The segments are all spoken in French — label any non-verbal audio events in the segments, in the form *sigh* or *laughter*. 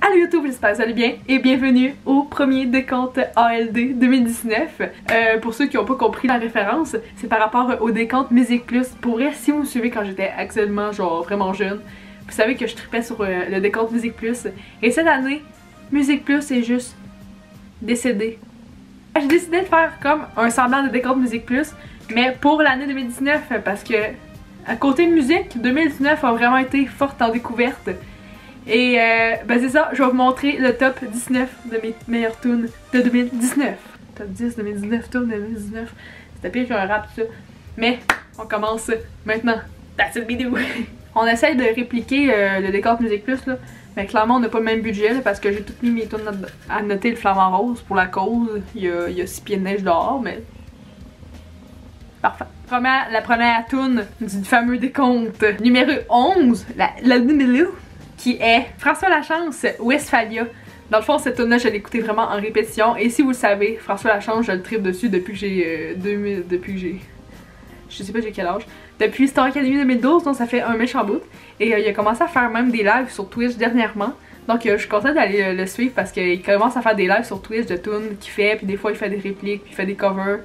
Allô YouTube, j'espère que vous allez bien et bienvenue au premier décompte ALD 2019. Euh, pour ceux qui n'ont pas compris la référence, c'est par rapport au décompte Musique Plus. Pour vrai, si vous me suivez quand j'étais actuellement genre vraiment jeune, vous savez que je tripais sur euh, le décompte Musique Plus. Et cette année, Musique Plus est juste décédé. J'ai décidé de faire comme un semblant de décompte Musique Plus, mais pour l'année 2019 parce que à côté musique, 2019 a vraiment été forte en découverte. Et euh, ben c'est ça, je vais vous montrer le top 19 de mes meilleures tunes de 2019. Top 10 2019, tunes de 2019. C'était pire qu'un rap tout ça. Mais on commence maintenant dans cette vidéo. on essaye de répliquer euh, le décor de Musique Plus là. Mais clairement on n'a pas le même budget là, parce que j'ai toutes mis mes tunes à noter le flamant rose pour la cause. Il y a, il y a 6 pieds de neige dehors mais... Parfait. Première, la première tune du fameux décompte numéro 11, la, la numéro qui est François Lachance, Westphalia. Dans le fond, cette tune là je l'ai écouté vraiment en répétition. Et si vous le savez, François Lachance, je le tripe dessus depuis que j'ai... Euh, 2000, depuis que j'ai... Je sais pas j'ai quel âge. Depuis Star Academy 2012, donc ça fait un méchant bout. Et euh, il a commencé à faire même des lives sur Twitch dernièrement. Donc euh, je suis contente d'aller euh, le suivre parce qu'il commence à faire des lives sur Twitch de tunes qu'il fait. Puis des fois il fait des répliques, puis il fait des covers.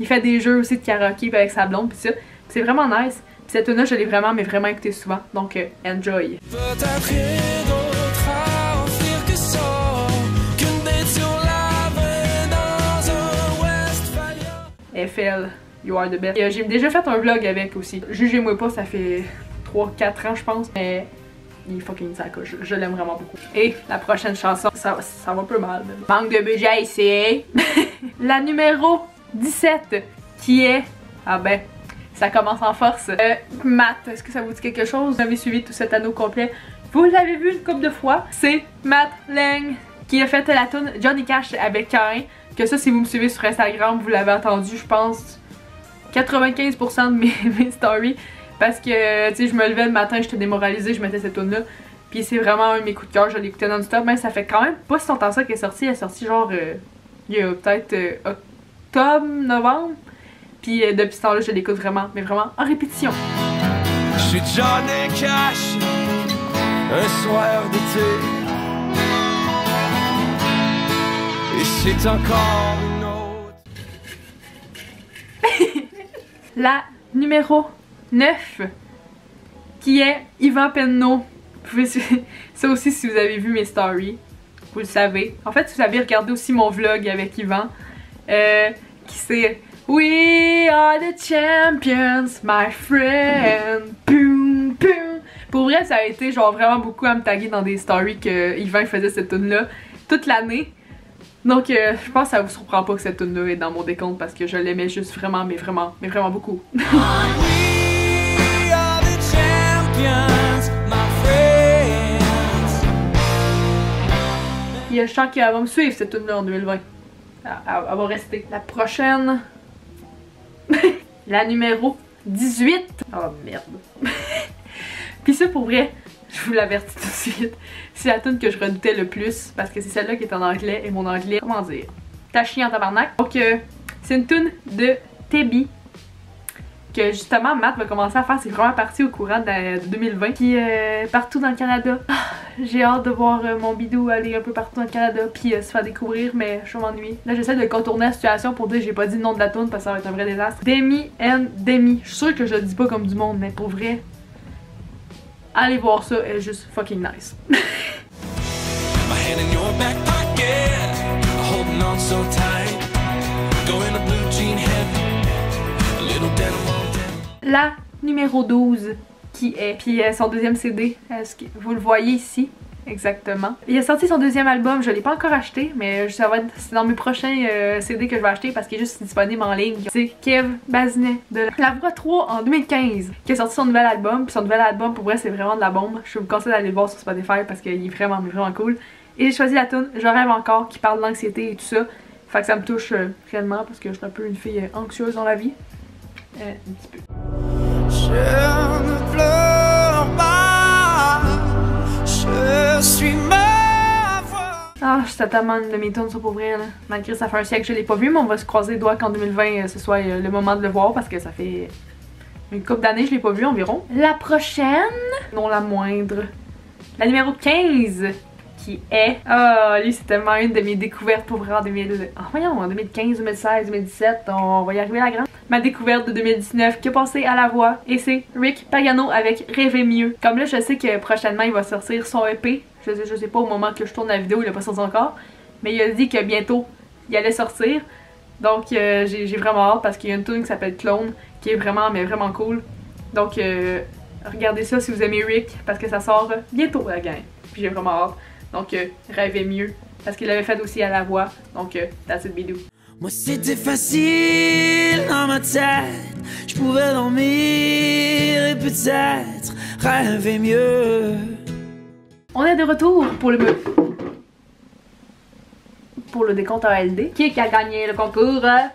Il fait des jeux aussi de karaoké avec sa blonde puis ça. C'est vraiment nice. Puis cette tune là je l'ai vraiment mais vraiment écouté souvent. Donc euh, enjoy. FL, you are the best. Euh, J'ai déjà fait un vlog avec aussi. Jugez-moi pas, ça fait 3-4 ans je pense. Mais il est fucking sacoche. Je, je l'aime vraiment beaucoup. Et la prochaine chanson, ça, ça va un peu mal. bon. Manque de budget ici. *laughs* la numéro 17 qui est... Ah ben, ça commence en force. Euh, est-ce que ça vous dit quelque chose? Vous avez suivi tout cet anneau complet. Vous l'avez vu une couple de fois. C'est Matt Lang qui a fait la tune Johnny Cash avec Karin. Que ça, si vous me suivez sur Instagram, vous l'avez entendu, je pense, 95% de mes, *laughs* mes stories. Parce que, tu sais, je me levais le matin, j'étais démoralisée, je mettais cette tune là Puis c'est vraiment un de mes coups de cœur, je l'écoutais non-stop. Mais ça fait quand même pas si longtemps ça qu'elle est sortie. Elle est sortie genre, euh, il y a peut-être euh, octobre, novembre. Puis euh, depuis ce temps-là, je l'écoute vraiment, mais vraiment en répétition. Je suis Johnny Cash, un soir d'été. Et c'est encore une autre. *laughs* La numéro 9, qui est Yvan Penneau. *laughs* Ça aussi, si vous avez vu mes stories, vous le savez. En fait, si vous avez regardé aussi mon vlog avec Yvan, euh, qui c'est? We are the champions, my friend. Poum, poum. Pour vrai, ça a été genre vraiment beaucoup à me taguer dans des stories que Yvan faisait cette tune là toute l'année. Donc, euh, je pense que ça vous surprend pas que cette tune là est dans mon décompte parce que je l'aimais juste vraiment, mais vraiment, mais vraiment beaucoup. *laughs* We are the champions, my friends. Il y a chant qui va me suivre cette tune là en 2020. Elle, va rester. La prochaine. *laughs* la numéro 18. Oh merde. *laughs* Puis ça pour vrai, je vous l'avertis tout de suite. C'est la tune que je redoutais le plus parce que c'est celle-là qui est en anglais et mon anglais, comment dire, t'as chié en tabarnak. Donc euh, c'est une tune de Tebi que justement Matt va commencer à faire. C'est vraiment parti au courant de, de 2020. Puis euh, partout dans le Canada. J'ai hâte de voir euh, mon bidou aller un peu partout le Canada puis euh, se faire découvrir, mais je m'ennuie. Là, j'essaie de contourner la situation pour dire que j'ai pas dit le nom de la tune parce que ça va être un vrai désastre. Demi and Demi. Je suis sûre que je le dis pas comme du monde, mais pour vrai, allez voir ça, elle est juste fucking nice. La numéro 12 qui est, puis euh, son deuxième CD, est-ce que vous le voyez ici Exactement. Il a sorti son deuxième album, je l'ai pas encore acheté, mais ça va dans mes prochains euh, CD que je vais acheter parce qu'il est juste disponible en ligne. C'est Kev Bazinet de La Voix 3 en 2015 qui a sorti son nouvel album. Puis son nouvel album, pour vrai, c'est vraiment de la bombe. Je vous conseille d'aller le voir sur Spotify parce qu'il est vraiment, vraiment cool. Et j'ai choisi la tune Je rêve encore qui parle d'anxiété et tout ça. Fait que ça me touche euh, réellement parce que je suis un peu une fille euh, anxieuse dans la vie. Euh, un petit peu. Je ne pleure pas, je suis ma voix. Ah, c'est tellement une de mes tunes, ça pour vrai. Là. Malgré que ça fait un siècle que je l'ai pas vu, mais on va se croiser les doigts qu'en 2020 euh, ce soit euh, le moment de le voir parce que ça fait une couple d'années, je l'ai pas vu environ. La prochaine, non la moindre, la numéro 15, qui est... Ah, lui, c'est tellement une de mes découvertes pour vrai en 2000... Ah, voyons, en 2015, 2016, 2017, on va y arriver à la grande. Ma découverte de 2019 qui est passée à la voix, et c'est Rick Pagano avec Rêver mieux. Comme là, je sais que prochainement, il va sortir son EP. Je sais, je sais pas au moment que je tourne la vidéo, il a pas sorti encore. Mais il a dit que bientôt, il allait sortir. Donc, euh, j'ai vraiment hâte parce qu'il y a une tune qui s'appelle Clone, qui est vraiment, mais vraiment cool. Donc, euh, regardez ça si vous aimez Rick, parce que ça sort bientôt, la gang. Puis j'ai vraiment hâte. Donc, euh, mieux. Parce qu'il l'avait fait aussi à la voix. Donc, euh, that's it, bidou. Moi c'était facile dans ma tête, je pouvais dormir et peut-être rêver mieux. On est de retour pour le pour le décompte ALD. Qui est qui a gagné le concours hein?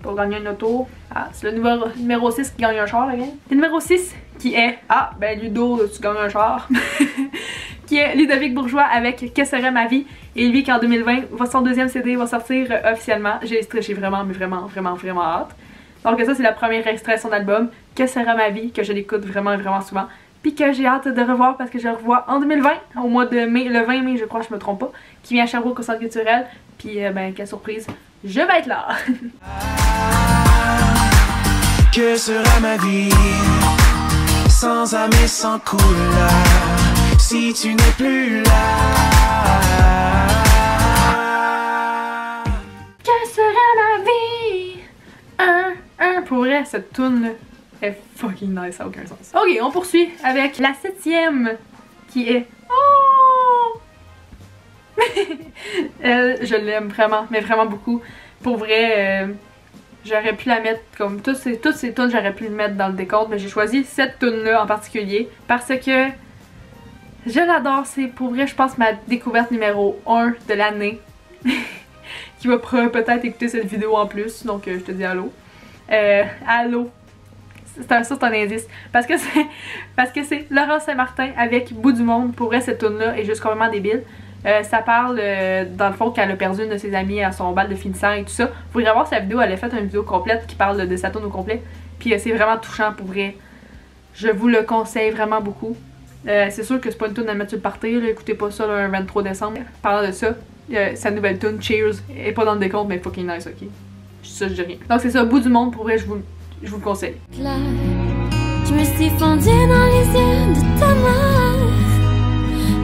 pour gagner une auto? Ah, c'est le numéro, numéro 6 qui gagne un char, la gang. Le numéro 6 qui est Ah, ben Ludo, tu gagnes un char. *laughs* qui est Ludovic Bourgeois avec Que serait ma vie? Et lui qui en 2020, son deuxième CD va sortir euh, officiellement. J'ai vraiment, mais vraiment, vraiment, vraiment hâte. Donc ça, c'est le premier extrait de son album, Que sera ma vie, que je l'écoute vraiment, vraiment souvent. Puis que j'ai hâte de revoir parce que je le revois en 2020, au mois de mai, le 20 mai, je crois, je me trompe pas, qui vient à Sherbrooke au centre culturel. Puis, euh, ben, quelle surprise, je vais être là! *laughs* Que sera ma vie? Sans âme sans si tu n'es plus là? Que sera ma vie? Un, un, pour vrai, cette tune est fucking nice, ça n'a aucun sens. Ok, on poursuit avec la septième, qui est... Oh! *laughs* Elle, je l'aime vraiment, mais vraiment beaucoup. Pour vrai, euh, j'aurais pu la mettre comme... Toutes ces, toutes ces tunes, j'aurais pu le mettre dans le décompte, mais j'ai choisi cette tune-là en particulier, parce que je l'adore. C'est pour vrai, je pense, ma découverte numéro 1 de l'année. *laughs* qui va peut-être écouter cette vidéo en plus, donc euh, je te dis allô. Euh, allô. C'est un, ça, c'est un indice. Parce que c'est *laughs* parce que c'est Laurent Saint-Martin avec Bout du Monde. Pour vrai, cette tune là est juste complètement débile. Euh, ça parle, dans le fond, qu'elle a perdu une de ses amies à son bal de finissant et tout ça. Vous pourrez voir sa vidéo, elle a fait une vidéo complète qui parle de sa tune au complet. Puis c'est vraiment touchant pour vrai. Je vous le conseille vraiment beaucoup. Euh, c'est sûr que c'est pas une tune à mettre sur le party, là. écoutez pas ça le 23 décembre. Parlant de ça, euh, sa nouvelle tune Cheers est pas dans le décompte, mais fucking nice, ok? Ça, je dis rien. Donc c'est ça, Bout du Monde, pour vrai, je vous, je vous le conseille. clair. Je me suis fondue dans les yeux de ta mère.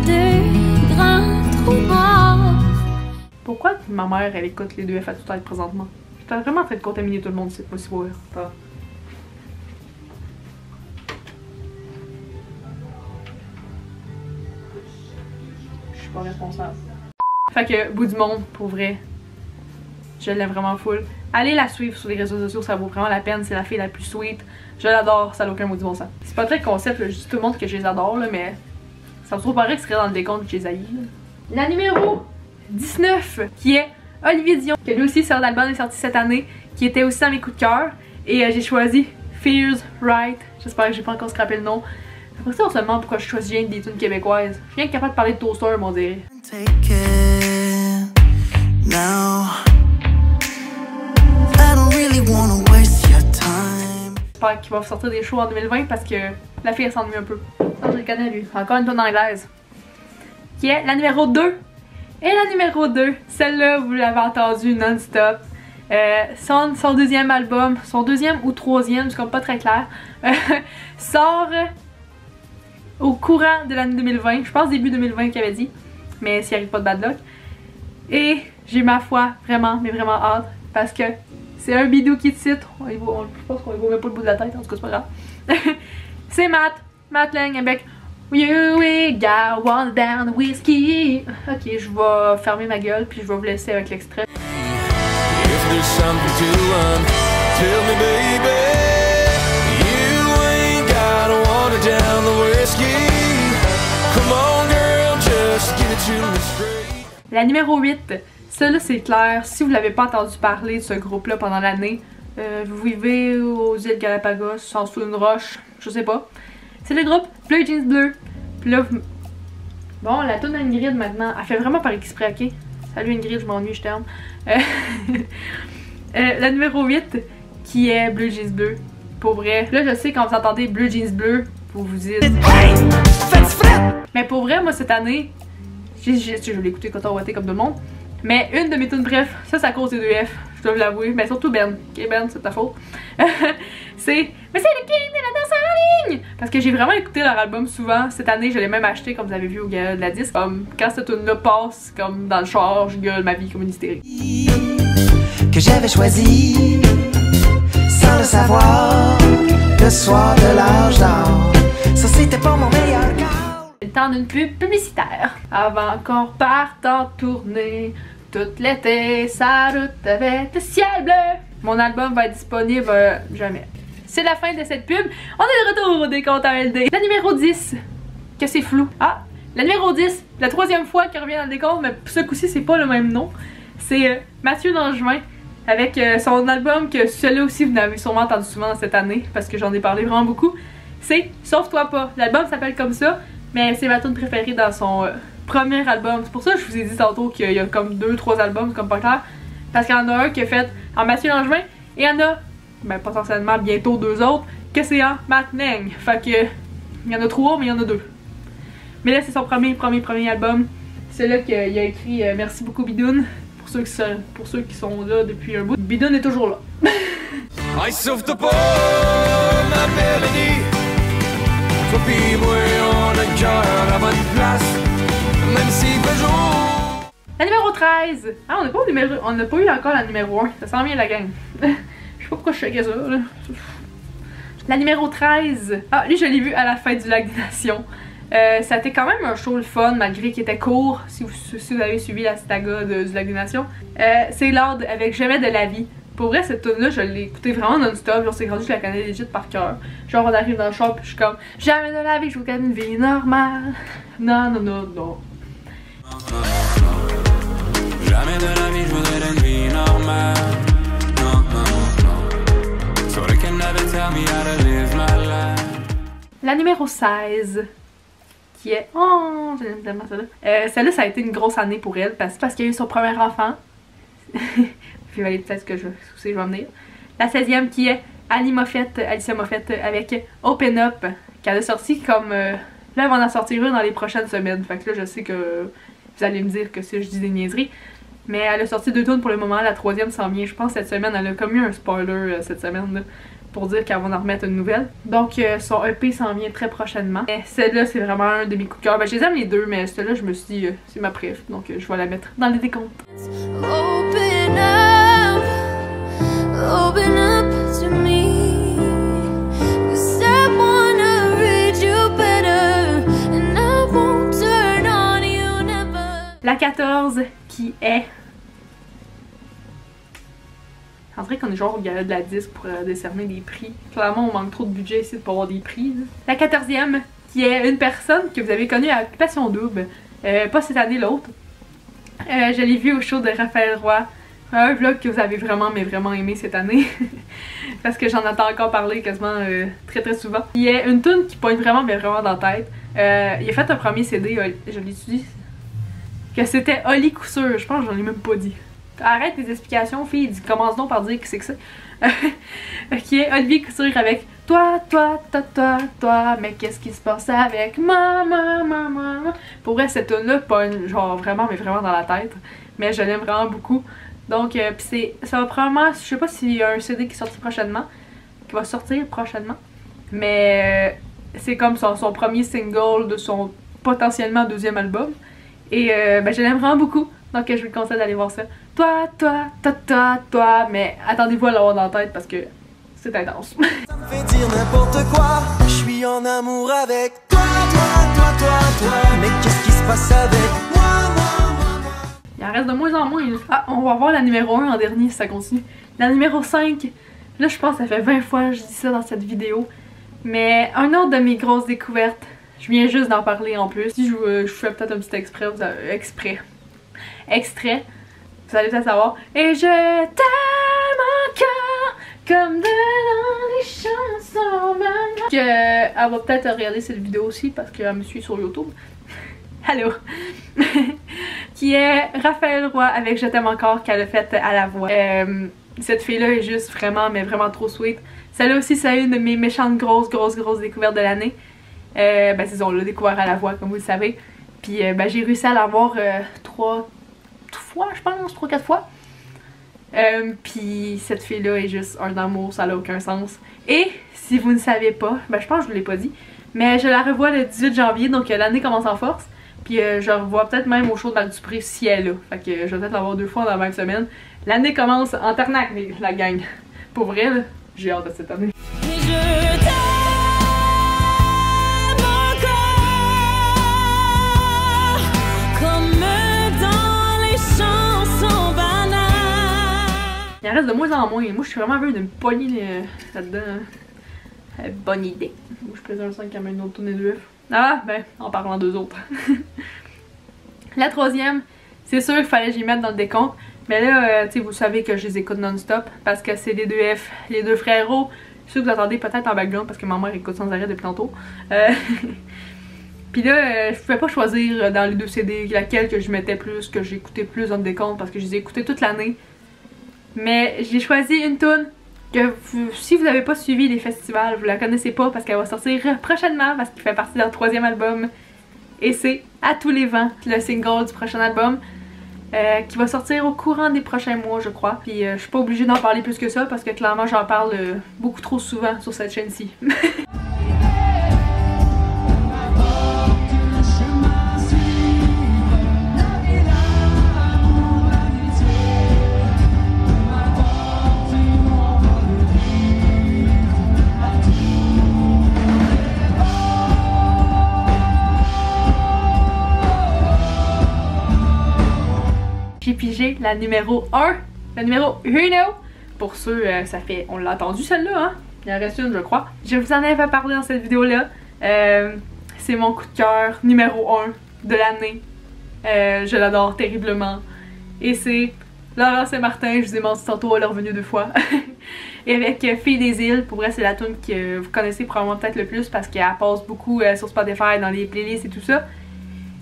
Deux grands trous noirs. Pourquoi ma mère, elle écoute les deux F à tout tête présentement? J'étais vraiment en train de contaminer tout le monde, c'est pas Responsable. Fait que, bout du monde, pour vrai, je l'aime vraiment full. Allez la suivre sur les réseaux sociaux, ça vaut vraiment la peine. C'est la fille la plus sweet. Je l'adore, ça n'a aucun mot du bon sens. C'est pas très concept, là, je dis tout le monde que je les adore, mais ça me trouve pareil que ce serait dans le décompte que je les. La numéro 19, qui est Olivier Dion, que lui aussi sort d'album est sorti cette année, qui était aussi dans mes coups de cœur. Et euh, j'ai choisi Fears Right. J'espère que j'ai pas encore scrappé le nom. Après ça, on se demande pourquoi je choisis rien que des tunes québécoises. Je suis rien capable de parler de toaster, on dirait. J'espère qu'il va sortir des shows en 2020 parce que la fille s'ennuie un peu. Non, je le connais lui. Encore une tune anglaise. Qui est la numéro 2. Et la numéro 2, celle-là, vous l'avez entendue non-stop. Euh, son, son deuxième album, son deuxième ou troisième, c'est comme pas très clair, euh, *laughs* sort au courant de l'année 2020. Je pense début 2020 qu'il avait dit. Mais s'il arrive pas de bad luck. Et j'ai ma foi vraiment, mais vraiment hâte. Parce que c'est un bidou qui te cite. On, on- je pense qu'on y voit même pas le bout de la tête, en tout cas, c'est pas grave. *laughs* c'est Matt, Matt Lang avec You we got one down whiskey. Ok, je vais fermer ma gueule puis je vais vous laisser avec l'extrait. La numéro 8, celle-là c'est clair, si vous l'avez pas entendu parler de ce groupe-là pendant l'année, euh, vous vivez aux îles Galapagos, en sous une roche, je sais pas. C'est le groupe Bleu Jeans Bleu. Puis là, vous- bon, la tune Ingrid maintenant, elle fait vraiment par exprès, ok? Salut Ingrid, je m'ennuie, je t'aime. Euh, *laughs* euh, la numéro 8, qui est Bleu Jeans Bleu. Pour vrai. Là, je sais quand vous entendez Bleu Jeans Bleu, vous vous dites. Mais pour vrai, moi cette année, j'ai, j'ai- je l'ai écouté quand on votait comme tout le monde. Mais une de mes tunes bref, ça c'est à cause des deux F, je dois l'avouer. Mais surtout Ben. Ok Ben, c'est ta faute. *laughs* c'est Mais c'est le king de la danse en ligne! Parce que j'ai vraiment écouté leur album souvent. Cette année, je l'ai même acheté comme vous avez vu au gala de la disque. Comme quand cette tune là passe, comme dans le char, je gueule ma vie comme une hystérique. que j'avais choisi sans le savoir le soir de l'âge d'or. Ça c'était pas mon meilleur quart. Temps pub publicitaire. Avant qu'on parte en tournée, tout l'été, sa route avec le ciel bleu. Mon album va être disponible euh, jamais. C'est la fin de cette pub. On est de retour au décompte en LD. La numéro 10, que c'est flou. Ah, la numéro 10, la troisième fois qu'il revient dans le décompte, mais ce coup-ci, c'est pas le même nom. C'est euh, Mathieu Langevin avec euh, son album que celui-là aussi vous l'avez sûrement entendu souvent cette année parce que j'en ai parlé vraiment beaucoup. C'est Sauve-toi pas. L'album s'appelle comme ça, mais c'est ma tune préférée dans son euh, premier album. C'est pour ça que je vous ai dit tantôt qu'il y a comme deux, trois albums, comme pas clair. Parce qu'il y en a un qui est fait en Mathieu Langevin et il y en a, ben potentiellement bientôt deux autres, que c'est en Matt Neng. Fait que il y en a trois, mais il y en a deux. Mais là, c'est son premier, premier, premier album. C'est là qu'il a écrit euh, Merci beaucoup Bidoun. Pour ceux, qui sont, pour ceux qui sont là depuis un bout. Bidoun est toujours là. *laughs* Hey, sauve-toi pas, ma mélodie. La numéro 13. Ah, on n'a pas, numéro... pas eu encore la numéro 1. Ça sent bien la gang. *laughs* je sais pas pourquoi je checkais ça. Là. La numéro 13. Ah, lui, je l'ai vu à la fin du Lac des Nations. Euh, ça a été quand même un show le fun, malgré qu'il était court, si vous, avez suivi la saga de- du Lac des Nations. Euh, c'est Lord avec Jamais de la vie. Pour vrai, cette tune là je l'ai écoutée vraiment non-stop. Genre, c'est grandi, je la connais legit par cœur. Genre, on arrive dans le shop, puis je suis comme Jamais de la vie, je vous gagne une vie normale. Non, non, non, non. Jamais de la vie, je voudrais une vie normale. Non, non, non. So they can never tell me how to live my life. La numéro 16, qui est. Oh, j'aime tellement celle-là. Euh, celle-là, ça a été une grosse année pour elle parce, parce qu'elle a eu son premier enfant. *laughs* Puis fallait peut-être que je, où c'est je vais en venir. La 16e qui est Ali Moffett, Alicia Moffett avec Open Up, qu'elle a sorti comme. euh, là, elle va en sortir une dans les prochaines semaines. Fait que là, je sais que vous allez me dire que si je dis des niaiseries. Mais elle a sorti deux tunes pour le moment. La troisième s'en vient, je pense, cette semaine. Elle a comme un spoiler euh, cette semaine. là pour dire qu'elle va en remettre une nouvelle. Donc euh, son EP s'en vient très prochainement. Et celle-là, c'est vraiment un de mes coups de cœur. Ben, je les aime les deux, mais celle-là, je me suis dit, c'est ma préf. Donc je vais la mettre dans les décomptes. Open La 14, qui est... On dirait qu'on est genre au gala de la disque pour euh, décerner des prix. Clairement, on manque trop de budget ici pour avoir des prix. La 14e, qui est une personne que vous avez connue à Occupation Double. Euh, pas cette année, l'autre. Euh, je l'ai vu au show de Raphaël Roy. Un vlog que vous avez vraiment, mais vraiment aimé cette année. *laughs* Parce que j'en entends encore parler quasiment euh, très très souvent. Il y a une tune qui pointe vraiment, mais vraiment dans la tête. Euh, il a fait un premier CD, euh, je dit, que c'était Oli Coussure. Je pense que j'en ai même pas dit. Arrête tes explications, fille. Commence donc par dire que c'est que c'est. *laughs* qui est Olivier Couture avec Toi, toi, toi, toi, toi, mais qu'est-ce qui se passe avec moi, moi? Pour vrai, cette tune-là, pas une- genre vraiment, mais vraiment dans la tête. Mais je l'aime vraiment beaucoup. Donc, euh, c'est, ça va probablement, je sais pas s'il y a un CD qui est sorti prochainement, qui va sortir prochainement, mais euh, c'est comme son, premier single de son potentiellement deuxième album. Et euh, ben, je l'aime vraiment beaucoup, donc je vous conseille d'aller voir ça. Toi, toi, toi, toi, toi, mais attendez-vous à l'avoir dans la tête parce que c'est intense. *laughs* Ça me fait dire n'importe quoi. Je suis en amour avec toi, toi, toi, toi, toi. Mais qu'est-ce qui se passe avec reste de moins en moins. Ah, on va voir la numéro 1 en dernier si ça continue. La numéro 5, là je pense que ça fait 20 fois que je dis ça dans cette vidéo. Mais un autre de mes grosses découvertes, je viens juste d'en parler en plus. Si je, fais peut-être un petit exprès, vous avez- exprès. Extrait, vous allez peut-être savoir. Et je t'aime encore comme dans les chansons. Que, elle va peut-être regarder cette vidéo aussi parce qu'elle me suit sur YouTube. *laughs* Allô! *laughs* qui est Raphaël Roy avec Je t'aime encore qu'elle a fait à la voix. Euh, Cette fille-là est juste vraiment, mais vraiment trop sweet. Celle-là aussi, c'est une de mes méchantes grosses, grosses, grosses découvertes de l'année. Euh, ben c'est on l'a découvert à la voix, comme vous le savez. Puis euh, ben, j'ai réussi à l'avoir euh, trois fois, je pense, trois, quatre fois. Euh, puis cette fille-là est juste un amour, ça n'a aucun sens. Et si vous ne savez pas, ben je pense que je vous l'ai pas dit, mais je la revois le 18 janvier, donc l'année commence en force. Puis euh, je revois peut-être même au show de Val Dupré si elle est là. Fait que euh, je vais peut-être l'avoir deux fois dans la même semaine. L'année commence en tarnac, la gang. *laughs* Pour vrai, j'ai hâte de cette année. Comme Il en reste de moins en moins. Moi, je suis vraiment venu de me pogner là-dedans. Euh, bonne idée. Moi, je 5 quand même une autre tournée de œufs. Ah, ben, en parlant d'eux autres. *laughs* la troisième, c'est sûr qu'il fallait que j'y mette dans le décompte. Mais là, euh, tu sais, vous savez que je les écoute non-stop parce que c'est les deux F, les deux frérots. Ceux que vous entendez peut-être en background parce que ma mère écoute sans arrêt depuis tantôt. Euh, *laughs* Puis là, euh, je pouvais pas choisir dans les deux CD laquelle que je mettais plus, que j'écoutais plus dans le décompte parce que je les ai toute l'année. Mais j'ai choisi une tune que vous- si vous n'avez pas suivi les festivals, vous la connaissez pas parce qu'elle va sortir prochainement parce qu'il fait partie de leur troisième album. Et c'est À tous les vents, le single du prochain album. euh, qui va sortir au courant des prochains mois, je crois. Puis euh, je suis pas obligée d'en parler plus que ça parce que clairement j'en parle euh, beaucoup trop souvent sur cette chaîne-ci. *laughs* la numéro 1, la numéro 1 Pour ceux, euh, ça fait, on l'a entendu celle-là, hein? Il en reste une, je crois. Je vous en avais parlé dans cette vidéo-là. Euh, c'est mon coup de cœur numéro 1 de l'année. Euh, je l'adore terriblement. Et c'est Laurence et Martin, je vous ai menti tantôt, elle est revenue deux fois. *laughs* et avec Fille des îles, pour vrai, c'est la tune que vous connaissez probablement peut-être le plus parce qu'elle passe beaucoup sur Spotify, dans les playlists et tout ça.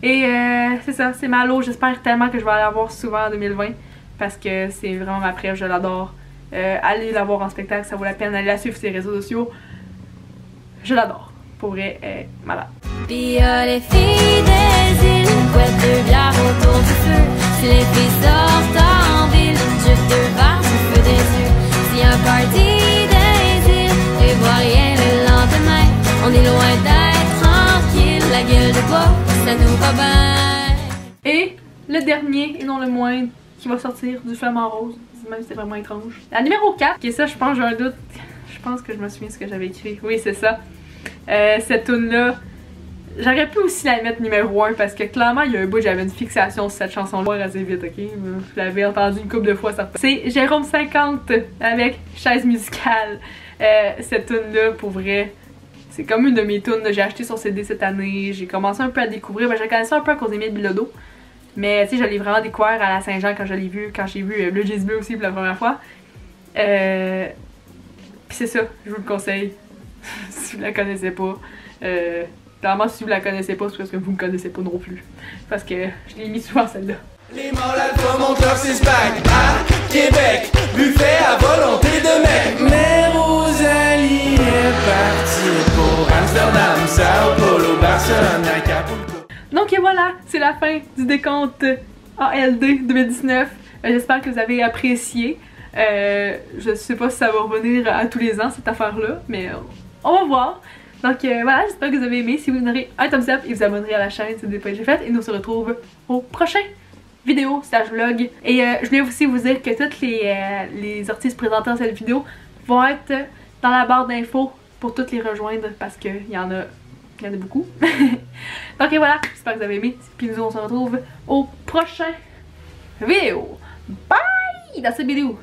Et euh, c'est ça, c'est Malo. J'espère tellement que je vais aller la voir souvent en 2020 parce que c'est vraiment ma préf, je l'adore. Euh, allez la voir en spectacle, ça vaut la peine. Allez la suivre sur les réseaux sociaux. Je l'adore. Pour vrai, malade. Si un des îles, Et le dernier, et non le moindre, qui va sortir du Flamant Rose. Même c'est vraiment étrange. La numéro 4, qui ça, je pense, j'ai un doute. Je pense que je me souviens ce que j'avais écrit. Oui, c'est ça. Euh, cette tune là J'aurais pu aussi la mettre numéro 1 parce que clairement, il y a un bout, j'avais une fixation sur cette chanson-là assez vite, ok? Je l'avais entendue une couple de fois, ça. C'est Jérôme 50 avec chaise musicale. Euh, cette tune-là, pour vrai, c'est comme une de mes tunes que j'ai acheté sur CD cette année. J'ai commencé un peu à découvrir. Ben, je connaissais un peu à cause d'Emile Bilodeau. Mais tu sais, je l'ai vraiment découvert à la Saint-Jean quand je l'ai vu, quand j'ai vu euh, Bleu Jeans aussi pour la première fois. Euh... Puis c'est ça, je vous le conseille. *laughs* si vous la connaissez pas. Euh... Clairement, si vous la connaissez pas, c'est parce que vous me connaissez pas non plus. Parce que je l'ai mis souvent celle-là. Les mâles alpha montent leur six-pack à Québec. Buffet à volonté de mec. Mais Rosalie est partie pour Amsterdam, Sao Paulo, Barcelone, Acapulco. Donc et voilà, c'est la fin du décompte ALD 2019. Euh, J'espère que vous avez apprécié. Euh, je sais pas si ça va revenir à tous les ans cette affaire-là, mais euh, on va voir. Donc euh, voilà, j'espère que vous avez aimé. Si vous donnerez un thumbs up et vous abonnerez à la chaîne, c'est déjà fait. Et nous on se retrouve au prochain vidéo slash vlog. Et euh, je voulais aussi vous dire que toutes les, euh, les artistes présentés dans cette vidéo vont être dans la barre d'infos pour toutes les rejoindre parce qu'il y en a il y en a beaucoup. *laughs* Donc et voilà, j'espère que vous avez aimé. Puis nous on se retrouve au prochain vidéo. Bye dans cette vidéo.